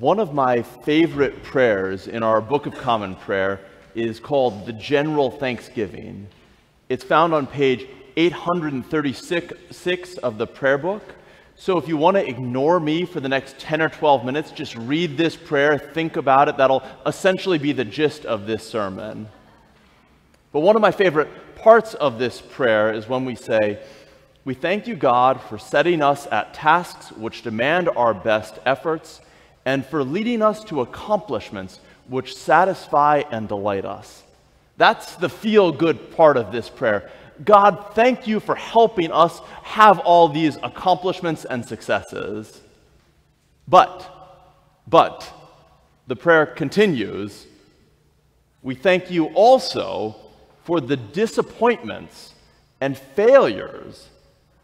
One of my favorite prayers in our Book of Common Prayer is called the General Thanksgiving. It's found on page 836 of the prayer book. So if you want to ignore me for the next 10 or 12 minutes, just read this prayer, think about it. That'll essentially be the gist of this sermon. But one of my favorite parts of this prayer is when we say, We thank you, God, for setting us at tasks which demand our best efforts and for leading us to accomplishments which satisfy and delight us. That's the feel good part of this prayer. God, thank you for helping us have all these accomplishments and successes. But, but, the prayer continues. We thank you also for the disappointments and failures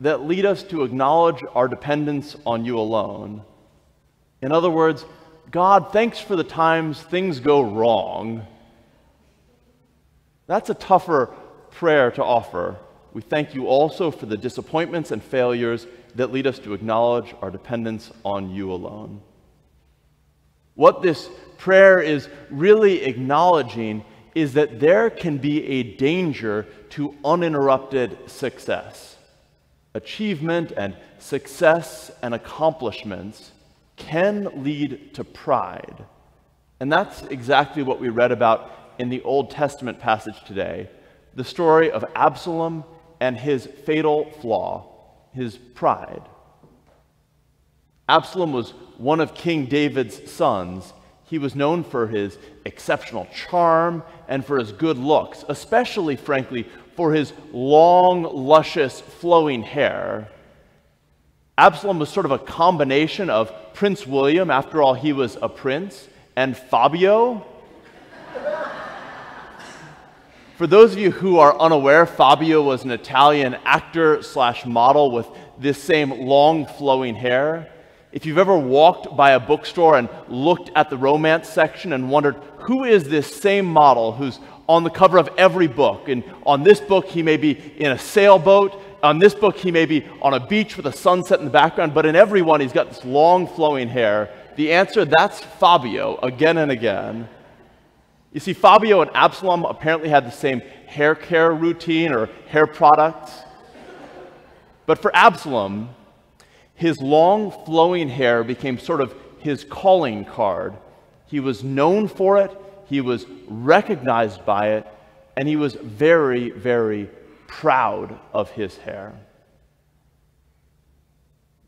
that lead us to acknowledge our dependence on you alone. In other words, God, thanks for the times things go wrong. That's a tougher prayer to offer. We thank you also for the disappointments and failures that lead us to acknowledge our dependence on you alone. What this prayer is really acknowledging is that there can be a danger to uninterrupted success. Achievement and success and accomplishments can lead to pride. And that's exactly what we read about in the Old Testament passage today the story of Absalom and his fatal flaw, his pride. Absalom was one of King David's sons. He was known for his exceptional charm and for his good looks, especially, frankly, for his long, luscious, flowing hair. Absalom was sort of a combination of Prince William, after all, he was a prince, and Fabio. For those of you who are unaware, Fabio was an Italian actor slash model with this same long flowing hair. If you've ever walked by a bookstore and looked at the romance section and wondered, who is this same model who's on the cover of every book? And on this book, he may be in a sailboat on this book, he may be on a beach with a sunset in the background, but in every one, he's got this long flowing hair. The answer, that's Fabio, again and again. You see, Fabio and Absalom apparently had the same hair care routine or hair products. But for Absalom, his long flowing hair became sort of his calling card. He was known for it, he was recognized by it, and he was very, very proud of his hair.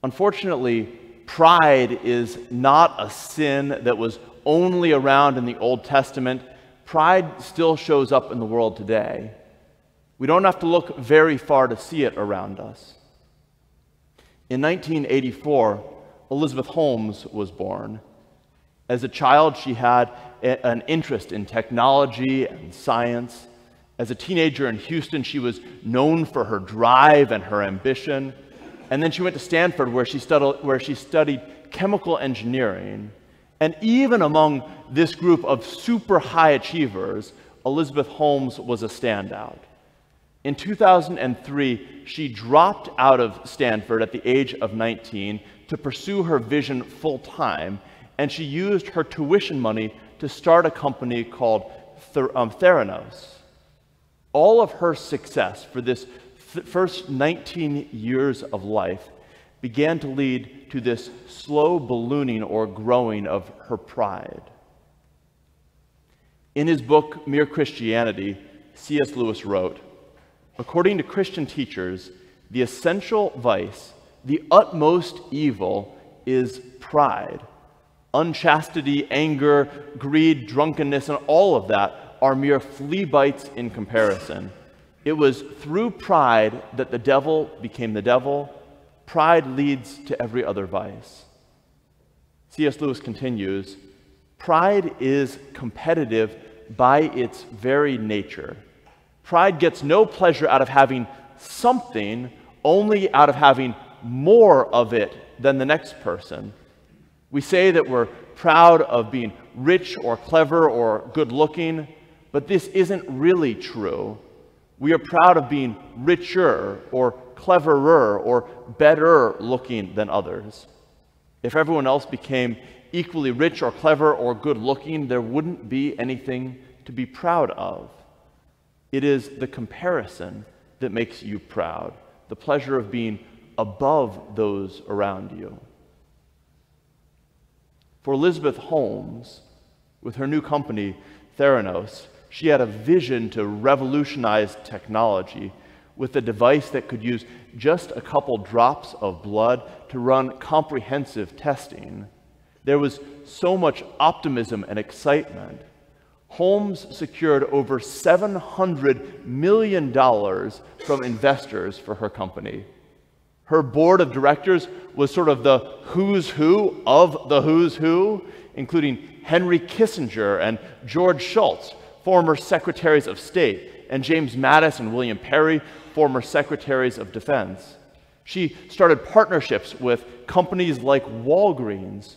Unfortunately, pride is not a sin that was only around in the Old Testament. Pride still shows up in the world today. We don't have to look very far to see it around us. In 1984, Elizabeth Holmes was born. As a child, she had an interest in technology and science. As a teenager in Houston, she was known for her drive and her ambition. And then she went to Stanford, where she, studied, where she studied chemical engineering. And even among this group of super high achievers, Elizabeth Holmes was a standout. In 2003, she dropped out of Stanford at the age of 19 to pursue her vision full time, and she used her tuition money to start a company called um, Theranos all of her success for this th- first 19 years of life began to lead to this slow ballooning or growing of her pride. In his book, Mere Christianity, C.S. Lewis wrote According to Christian teachers, the essential vice, the utmost evil, is pride. Unchastity, anger, greed, drunkenness, and all of that are mere flea bites in comparison. It was through pride that the devil became the devil. Pride leads to every other vice. C.S. Lewis continues Pride is competitive by its very nature. Pride gets no pleasure out of having something, only out of having more of it than the next person. We say that we're proud of being rich or clever or good looking, but this isn't really true. We are proud of being richer or cleverer or better looking than others. If everyone else became equally rich or clever or good looking, there wouldn't be anything to be proud of. It is the comparison that makes you proud, the pleasure of being above those around you. For Elizabeth Holmes, with her new company, Theranos, she had a vision to revolutionize technology with a device that could use just a couple drops of blood to run comprehensive testing. There was so much optimism and excitement. Holmes secured over $700 million from investors for her company. Her board of directors was sort of the who's who of the who's who, including Henry Kissinger and George Shultz, former secretaries of state, and James Mattis and William Perry, former secretaries of defense. She started partnerships with companies like Walgreens.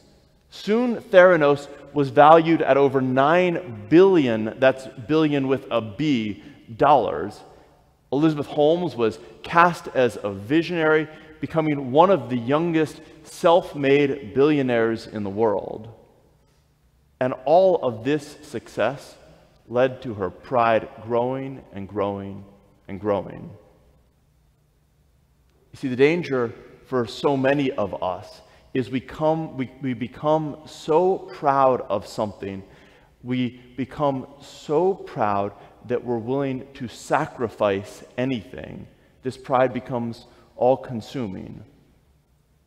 Soon, Theranos was valued at over 9 billion, that's billion with a B, dollars. Elizabeth Holmes was cast as a visionary, becoming one of the youngest self made billionaires in the world. And all of this success led to her pride growing and growing and growing. You see, the danger for so many of us is we, come, we, we become so proud of something, we become so proud that we're willing to sacrifice anything. This pride becomes all consuming.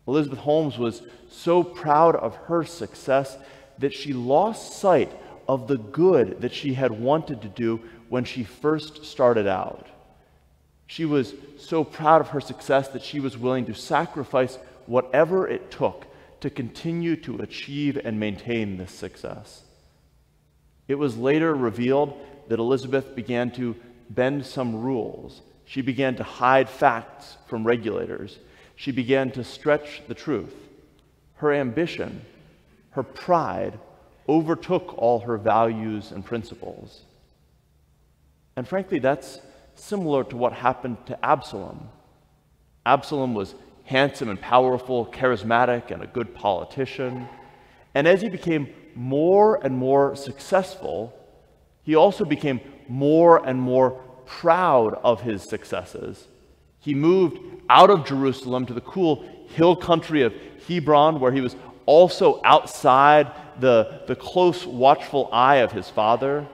Elizabeth Holmes was so proud of her success that she lost sight of the good that she had wanted to do when she first started out. She was so proud of her success that she was willing to sacrifice whatever it took to continue to achieve and maintain this success. It was later revealed that Elizabeth began to bend some rules. She began to hide facts from regulators. She began to stretch the truth. Her ambition, her pride, overtook all her values and principles. And frankly, that's similar to what happened to Absalom. Absalom was handsome and powerful, charismatic, and a good politician. And as he became more and more successful, he also became more and more proud of his successes. He moved out of Jerusalem to the cool hill country of Hebron, where he was also outside the, the close, watchful eye of his father.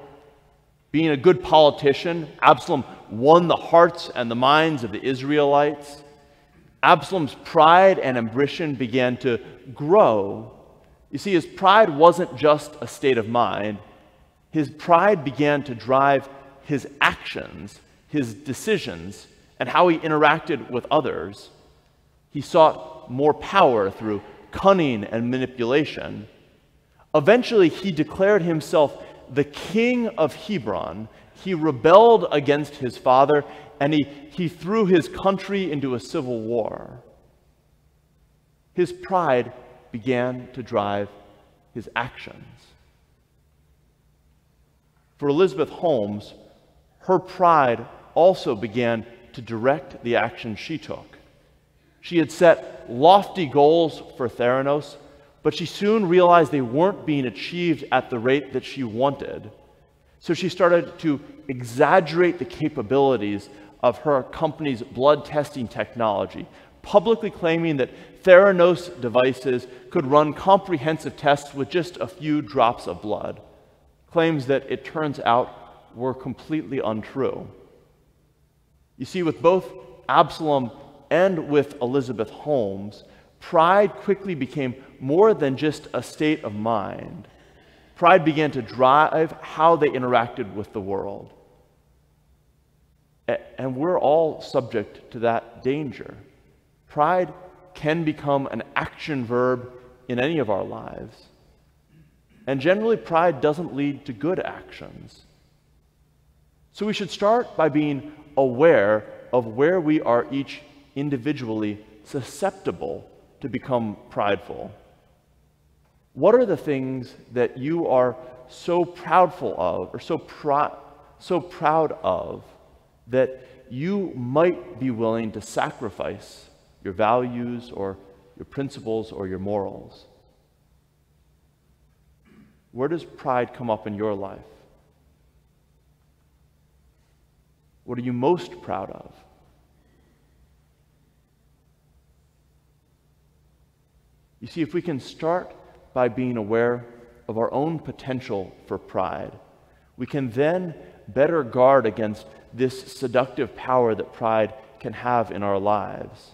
Being a good politician, Absalom won the hearts and the minds of the Israelites. Absalom's pride and ambition began to grow. You see, his pride wasn't just a state of mind, his pride began to drive his actions, his decisions, and how he interacted with others. He sought more power through cunning and manipulation. Eventually, he declared himself the king of Hebron, he rebelled against his father and he, he threw his country into a civil war. His pride began to drive his actions. For Elizabeth Holmes, her pride also began to direct the actions she took. She had set lofty goals for Theranos but she soon realized they weren't being achieved at the rate that she wanted. So she started to exaggerate the capabilities of her company's blood testing technology, publicly claiming that Theranos devices could run comprehensive tests with just a few drops of blood. Claims that it turns out were completely untrue. You see, with both Absalom and with Elizabeth Holmes, pride quickly became more than just a state of mind. Pride began to drive how they interacted with the world. And we're all subject to that danger. Pride can become an action verb in any of our lives. And generally, pride doesn't lead to good actions. So we should start by being aware of where we are each individually susceptible to become prideful. What are the things that you are so proudful of or so, so proud of that you might be willing to sacrifice your values or your principles or your morals? Where does pride come up in your life? What are you most proud of? You see, if we can start by being aware of our own potential for pride, we can then better guard against this seductive power that pride can have in our lives.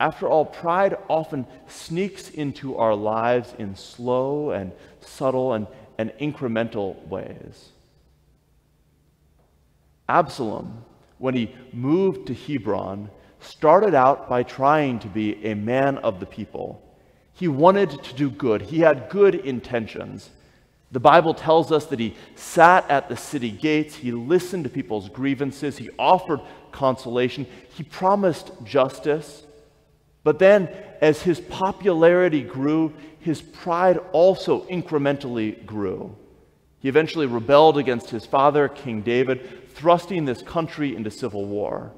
After all, pride often sneaks into our lives in slow and subtle and, and incremental ways. Absalom, when he moved to Hebron, started out by trying to be a man of the people. He wanted to do good, he had good intentions. The Bible tells us that he sat at the city gates, he listened to people's grievances, he offered consolation, he promised justice. But then, as his popularity grew, his pride also incrementally grew. He eventually rebelled against his father, King David, thrusting this country into civil war.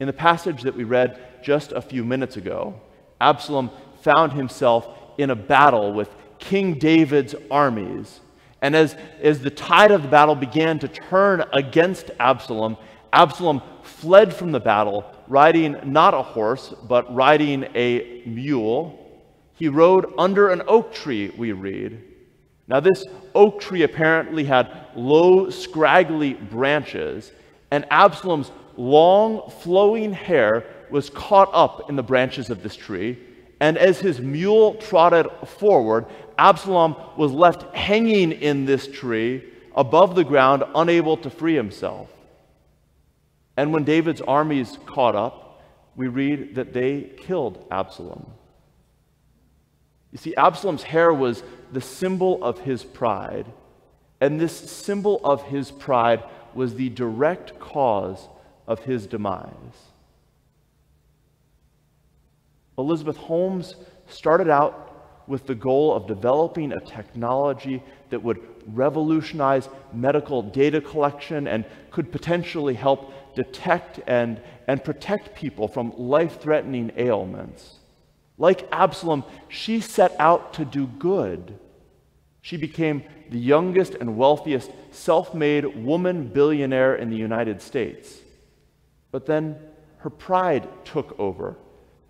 In the passage that we read just a few minutes ago, Absalom found himself in a battle with King David's armies. And as, as the tide of the battle began to turn against Absalom, Absalom fled from the battle, riding not a horse, but riding a mule. He rode under an oak tree, we read. Now, this oak tree apparently had low, scraggly branches, and Absalom's long, flowing hair was caught up in the branches of this tree. And as his mule trotted forward, Absalom was left hanging in this tree above the ground, unable to free himself. And when David's armies caught up, we read that they killed Absalom. You see, Absalom's hair was the symbol of his pride, and this symbol of his pride was the direct cause of his demise. Elizabeth Holmes started out with the goal of developing a technology that would revolutionize medical data collection and could potentially help detect and, and protect people from life threatening ailments. Like Absalom, she set out to do good. She became the youngest and wealthiest self made woman billionaire in the United States. But then her pride took over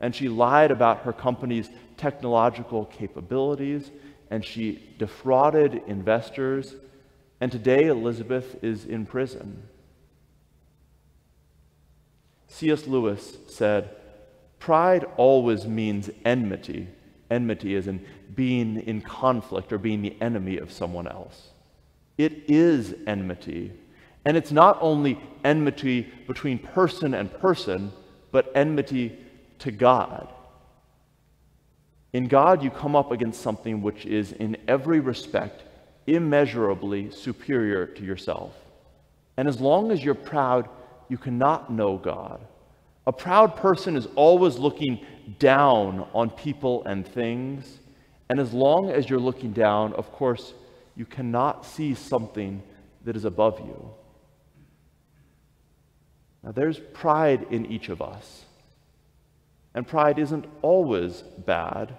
and she lied about her company's technological capabilities, and she defrauded investors. And today, Elizabeth is in prison. C.S. Lewis said, Pride always means enmity. Enmity is in being in conflict or being the enemy of someone else. It is enmity. And it's not only enmity between person and person, but enmity to God. In God, you come up against something which is, in every respect, immeasurably superior to yourself. And as long as you're proud, you cannot know God. A proud person is always looking down on people and things. And as long as you're looking down, of course, you cannot see something that is above you. Now, there's pride in each of us. And pride isn't always bad.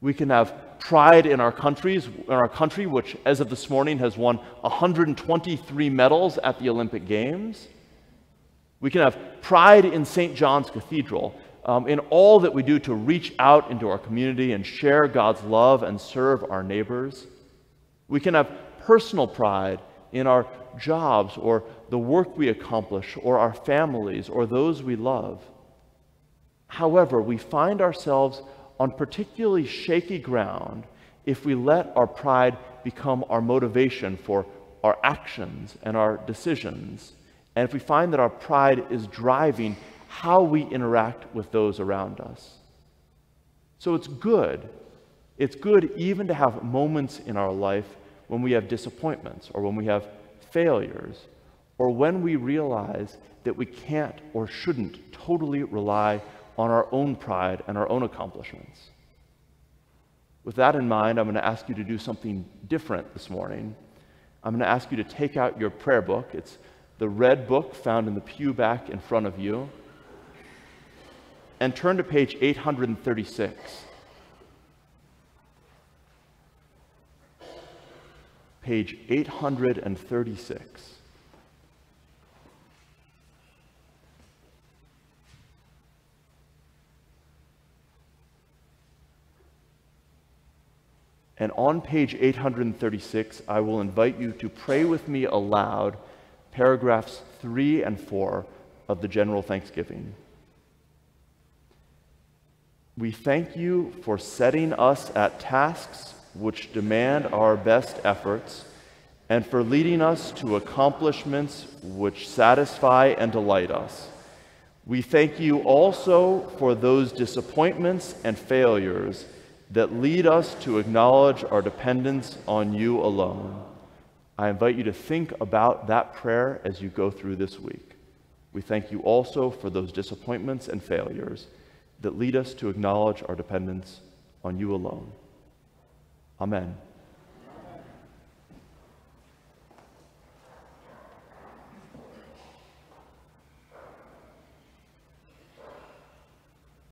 We can have pride in our countries, in our country, which as of this morning has won 123 medals at the Olympic Games. We can have pride in St. John's Cathedral, um, in all that we do to reach out into our community and share God's love and serve our neighbors. We can have personal pride in our jobs or the work we accomplish or our families or those we love. However, we find ourselves on particularly shaky ground if we let our pride become our motivation for our actions and our decisions, and if we find that our pride is driving how we interact with those around us. So it's good. It's good even to have moments in our life when we have disappointments or when we have failures or when we realize that we can't or shouldn't totally rely on our own pride and our own accomplishments. With that in mind, I'm going to ask you to do something different this morning. I'm going to ask you to take out your prayer book. It's the red book found in the pew back in front of you. And turn to page 836. page 836. And on page 836, I will invite you to pray with me aloud paragraphs 3 and 4 of the General Thanksgiving. We thank you for setting us at tasks which demand our best efforts and for leading us to accomplishments which satisfy and delight us. We thank you also for those disappointments and failures that lead us to acknowledge our dependence on you alone. I invite you to think about that prayer as you go through this week. We thank you also for those disappointments and failures that lead us to acknowledge our dependence on you alone. Amen.